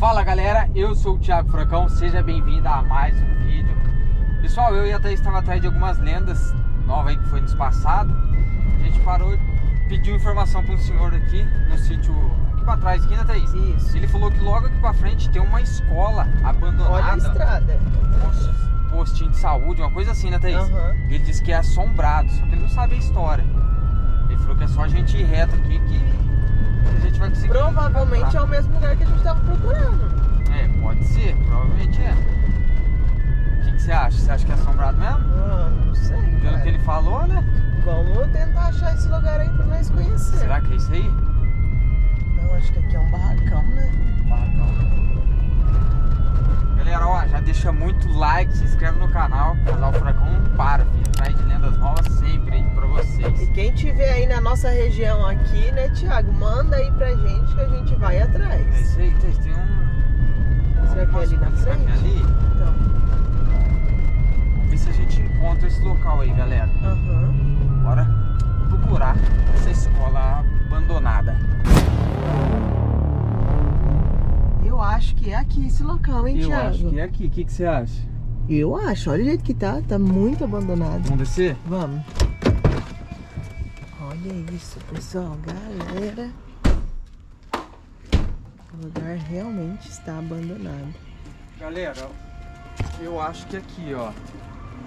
Fala galera, eu sou o Thiago Fracão, seja bem-vindo a mais um vídeo. Pessoal, eu e a Thaís estava atrás de algumas lendas novas aí que foi nos passado. A gente parou, pediu informação para um senhor aqui no sítio aqui para trás, aqui, né Thaís? Isso. Ele falou que logo aqui para frente tem uma escola abandonada. Olha a estrada. um postinho de saúde, uma coisa assim, né Thaís? Aham. Ele disse que é assombrado, só que ele não sabe a história. Ele falou que é só a gente ir reto aqui que vai conseguir. Provavelmente é o mesmo lugar que a gente tava procurando. É, pode ser, provavelmente é. O que, que você acha? Você acha que é assombrado mesmo? Ah, não sei. Pelo cara. que ele falou, né? Vamos tentar achar esse lugar aí pra nós conhecer. Será que é isso aí? Não, acho que aqui é um barracão, né? Barracão. Galera, ó, já deixa muito like, se inscreve no canal. O canal Furacão não para, filho. Traz de lendas novas sempre aí pra E vocês. quem tiver aí na nossa região aqui, né, Thiago? Manda aí pra gente que a gente vai atrás. É isso aí, tem um. Será que é ali na Será que é frente? ali? Então. Vamos ver se a gente encontra esse local aí, galera. Aham. Bora procurar essa escola abandonada. Eu acho que é aqui esse local, hein, Eu Thiago? acho que é aqui. O que, que você acha? Eu acho. Olha o jeito que tá. Tá muito abandonado. Vamos descer? Vamos. Olha isso, pessoal. Galera. O lugar realmente está abandonado. Galera, eu acho que é aqui, ó.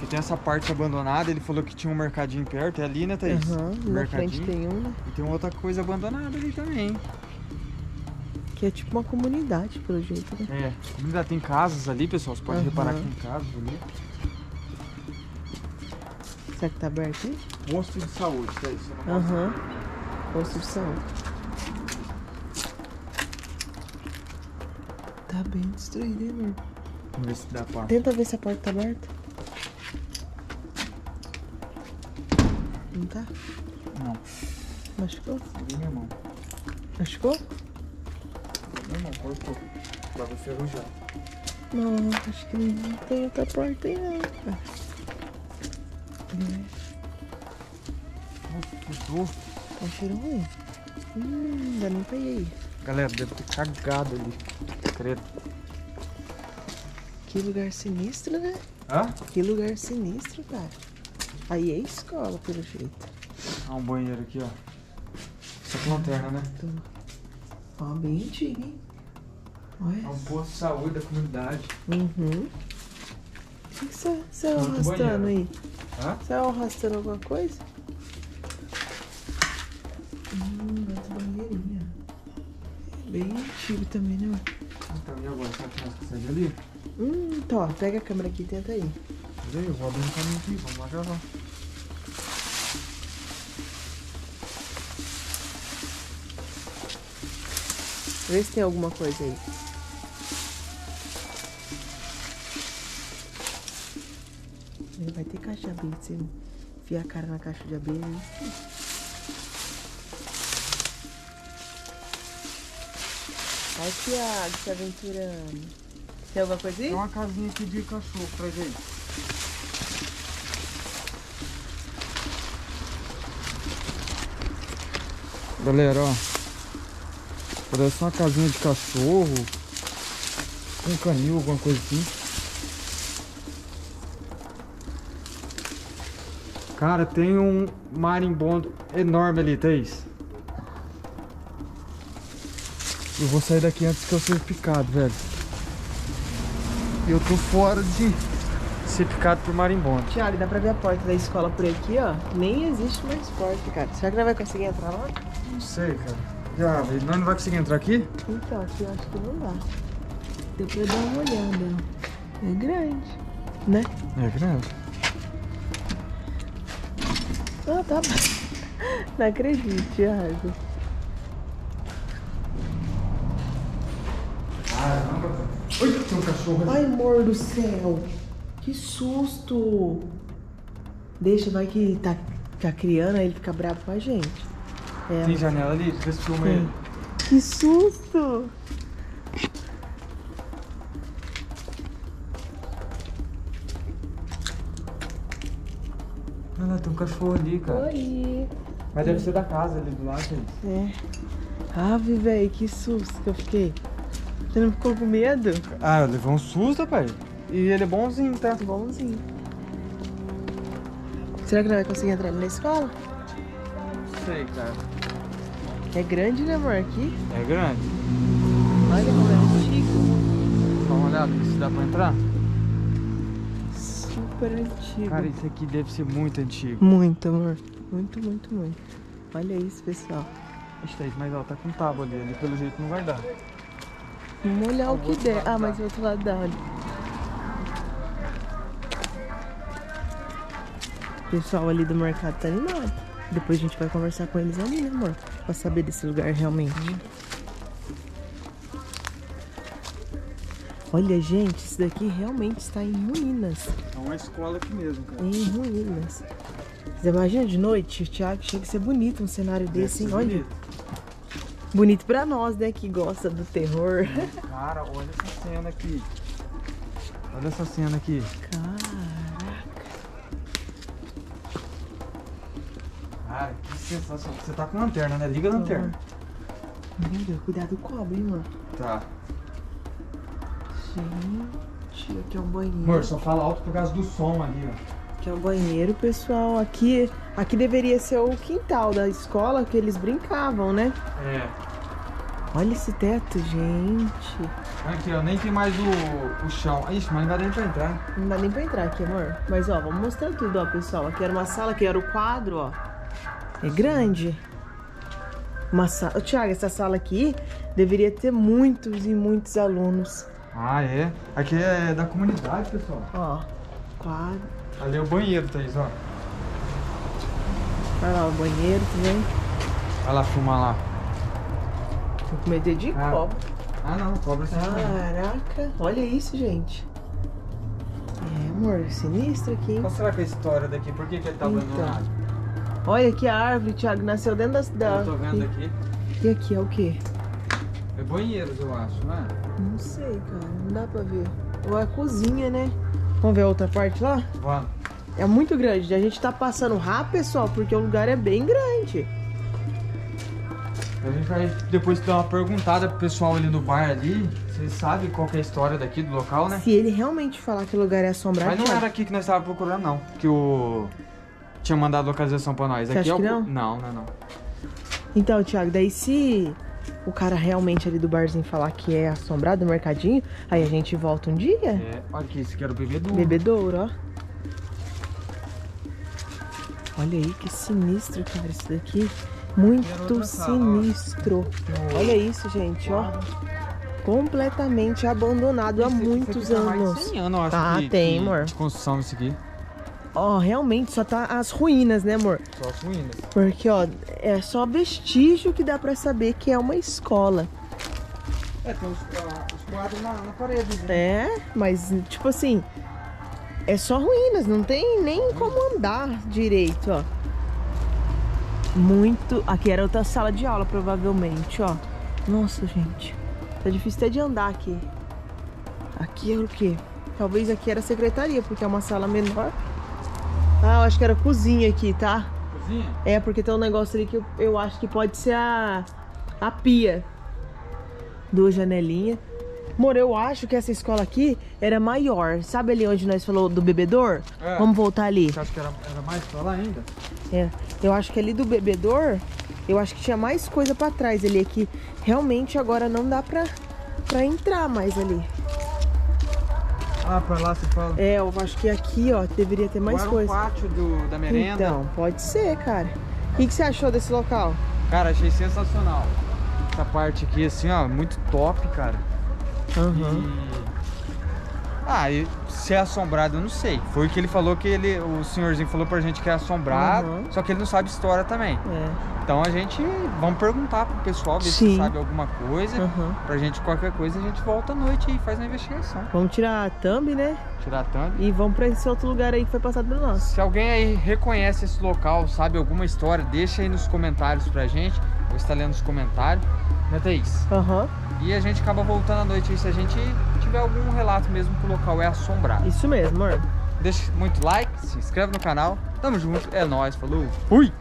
Que tem essa parte abandonada. Ele falou que tinha um mercadinho perto. É ali, né, Thaís? Aham, Um na frente tem um, né? E tem outra coisa abandonada ali também. Que é tipo uma comunidade, pelo jeito, né? É. Ainda tem casas ali, pessoal. Você pode Aham. reparar que tem casas ali. Será que tá aberto aí? Posto de saúde, Thaís. Você não pode- Aham. Construção. Tá bem destruído, hein, amor? Vamos ver se dá pra. Tenta ver se a porta tá aberta. Não tá? Não. Machucou? Segura minha mão. Machucou? Minha mão, cortou. Lá vai ferrujar. Não, acho que não tem outra porta aí não. Nossa, que dor. Tá um cheiro ruim. Hum, ainda nem peguei. Galera, deve ter cagado ali. Credo. Que lugar sinistro, né? Hã? Que lugar sinistro, cara. Aí é escola, pelo jeito. Ah, um banheiro aqui, ó. Só com lanterna, né? Ó, bem antigo, hein? Olha. É um posto de saúde da comunidade. Uhum. O que você Outro arrastando aí? Hã? Saiu arrastando alguma coisa? Hum, banheirinha. Bem antigo também, né? Então, e agora? Será que nós conseguimos ali? Hum, então, ó, pega a câmera aqui e tenta aí. Peraí, eu vou abrir um caminho aqui. Vamos lá gravar. Vê se tem alguma coisa aí. Vai ter caixa de abelha, você enfia a cara na caixa de abelha. Aí. Ai, Thiago, se aventurando. Tem alguma coisa aí? Tem uma casinha aqui de cachorro pra gente. Galera, ó. Parece uma casinha de cachorro. Um canil, alguma coisa assim. Cara, tem um marimbondo enorme ali, Thaís. Eu vou sair daqui antes que eu seja picado, velho. Eu tô fora de ser picado por marimbondo. Thiago, dá pra ver a porta da escola por aqui, ó. Nem existe mais porta, cara. Será que nós vai conseguir entrar lá? Não sei, cara. Já. Nós não vai conseguir entrar aqui? Então, aqui eu acho que não dá. Deu pra dar uma olhada. ó. É grande, né? É grande. Ah, tá bom. Não acredito, Thiago. Caramba. Oi, tem um cachorro ali. Ai, amor do céu. Que susto. Deixa, vai que tá, tá criando, aí ele fica bravo com a gente. É, Tem janela ali? Vê se filma ele. Que susto. Olha lá, tem um cachorro ali, cara. Oi. Mas deve ser da casa ali do lado, gente. É. Ave, velho, que susto que eu fiquei. Você não ficou com medo? Ah, eu levei um susto, pai. E ele é bonzinho, tá? Bonzinho. Será que não vai conseguir entrar na escola? Não sei, cara. É grande, né, amor? Aqui. É grande. Olha como é antigo. Dá uma olhada se dá pra entrar. Super antigo. Cara, isso aqui deve ser muito antigo. Muito, amor. Muito, muito, muito. Olha isso, pessoal. Ixi, Thaís, mas ó, tá com tábua ali. Ali pelo jeito não vai dar. Vamos olhar o O que der. Ah, mas o outro lado olha. O pessoal ali do mercado tá animado. Depois a gente vai conversar com eles ali, né, amor? Pra saber desse lugar realmente. Olha, gente, isso daqui realmente está em ruínas. É uma escola aqui mesmo, cara. Em ruínas. Você imagina de noite, Thiago, chega a ser bonito um cenário desse, hein? Olha. Bonito pra nós, né, que gosta do terror. Cara, olha essa cena aqui. Olha essa cena aqui. Caraca. Cara, que sensacional. Você tá com lanterna, né? Liga a lanterna. Meu, cuidado com o cobre, hein, mano. Tá. Gente, aqui é um banheiro. Amor, só fala alto por causa do som ali, ó. Aqui é um banheiro, pessoal. Aqui, aqui deveria ser o quintal da escola que eles brincavam, né? É. Olha esse teto, gente. Aqui, ó. Nem tem mais o, o chão. Ixi, mas não vai nem pra entrar. Não dá nem pra entrar aqui, amor. Mas, ó, vamos mostrar tudo, ó, pessoal. Aqui era uma sala, aqui era o quadro, ó. É grande. Uma sala... Ô, Thiago, essa sala aqui deveria ter muitos e muitos alunos. Ah, é? Aqui é da comunidade, pessoal. Ó, quadro. Ali é o banheiro, Thaís, ó. Olha lá o banheiro também. Vai lá filmar lá. Tô com medo de Ah. copo. Ah, não. Cobra sem Caraca, olha isso, gente. É, amor, sinistro aqui? Qual será que é a história daqui? Por que, que ele tá Então. abandonado? Olha aqui a árvore, Thiago, nasceu dentro da... da... Eu tô vendo aqui. E aqui é o quê? É banheiros, eu acho, né? Não sei, cara, não dá pra ver. Ou é cozinha, né? Vamos ver a outra parte lá? Vamos. É muito grande. A gente tá passando rápido, pessoal, porque o lugar é bem grande. A gente vai depois dar uma perguntada pro pessoal ali no bar ali. Vocês sabem qual que é a história daqui do local, né? Se ele realmente falar que o lugar é assombrado, Mas não era aqui que nós estávamos procurando, não. Que o. Tinha mandado localização pra nós. Você aqui é o. não? Não, não, não. Então, Thiago, daí se o cara realmente ali do barzinho falar que é assombrado, o mercadinho, aí a gente volta um dia. É, olha aqui, esse aqui era o bebedouro. Bebedouro, ó. Olha aí que sinistro, cara, isso daqui. Muito outra sala, sinistro. Olha isso, gente, ó. Completamente abandonado há muitos mais de anos. 100 anos, eu acho Tá, que- tem, que- amor. De construção isso aqui. Ó, realmente só tá as ruínas, né, amor? Só as ruínas. Porque, ó, é só vestígio que dá pra saber que é uma escola. É, tem os, ah, os quadros na, na parede. Né? É, mas, tipo assim, é só ruínas, não tem nem como andar direito, ó. Muito. Aqui era outra sala de aula, provavelmente, ó. Nossa, gente. Tá difícil até de andar aqui. Aqui é o quê? Talvez aqui era a secretaria, porque é uma sala menor. Ah, eu acho que era cozinha aqui, tá? Cozinha? É, porque tem um negócio ali que eu, eu acho que pode ser a, a pia. Duas janelinhas. Amor, eu acho que essa escola aqui era maior. Sabe ali onde nós falou do bebedor? É. Vamos voltar ali. Você acha que era, era mais pra lá ainda? É. Eu acho que ali do bebedor, eu acho que tinha mais coisa pra trás ali. Que realmente agora não dá pra, pra entrar mais ali. Ah, pra lá você fala. É, eu acho que aqui, ó, deveria ter mais era coisa. o pátio do, da merenda. Então, pode ser, cara. O que, que você achou desse local? Cara, achei sensacional. Essa parte aqui, assim, ó, muito top, cara. E... Ah, e se é assombrado, eu não sei. Foi o que ele falou que ele, o senhorzinho falou pra gente que é assombrado, Uhum. só que ele não sabe história também. É. Então a gente vamos perguntar pro pessoal, ver Sim. se sabe alguma coisa. Uhum. Pra gente, qualquer coisa, a gente volta à noite e faz a investigação. Vamos tirar a thumb, né? Tirar a thumb. E vamos pra esse outro lugar aí que foi passado por nós. Se alguém aí reconhece esse local, sabe alguma história, deixa aí nos comentários pra gente. Vou estar lendo os comentários. Né, Thaís? Aham, E a gente acaba voltando à noite aí se a gente tiver algum relato mesmo que o local é assombrado. isso mesmo, amor. Deixa muito like, se inscreve no canal. Tamo junto, é nóis, falou. Fui!